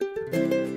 Música